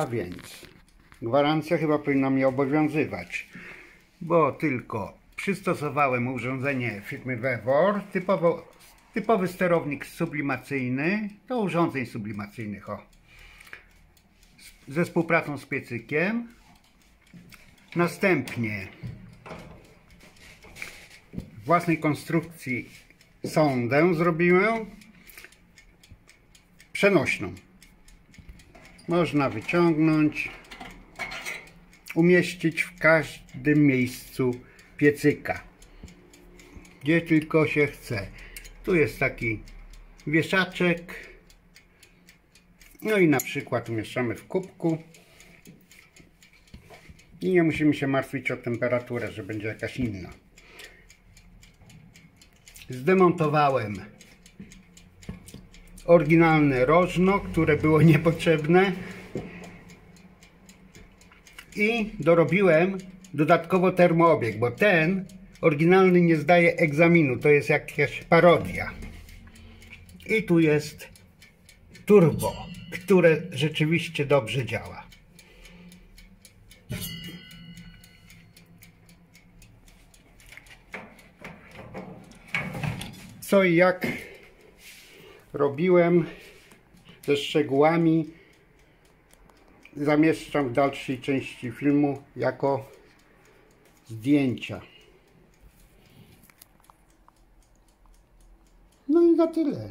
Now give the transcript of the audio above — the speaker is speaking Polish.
A więc gwarancja chyba powinna mnie obowiązywać, bo tylko przystosowałem urządzenie firmy typowo, typowy sterownik sublimacyjny do urządzeń sublimacyjnych. O. Ze współpracą z piecykiem. Następnie własnej konstrukcji sondę zrobiłem przenośną. Można wyciągnąć, umieścić w każdym miejscu piecyka, gdzie tylko się chce. Tu jest taki wieszaczek. No i na przykład umieszczamy w kubku. I nie musimy się martwić o temperaturę, że będzie jakaś inna. Zdemontowałem oryginalne rożno, które było niepotrzebne i dorobiłem dodatkowo termoobieg, bo ten oryginalny nie zdaje egzaminu, to jest jakaś parodia. I tu jest turbo, które rzeczywiście dobrze działa. Co i jak robiłem ze szczegółami zamieszczam w dalszej części filmu jako zdjęcia. No i na tyle.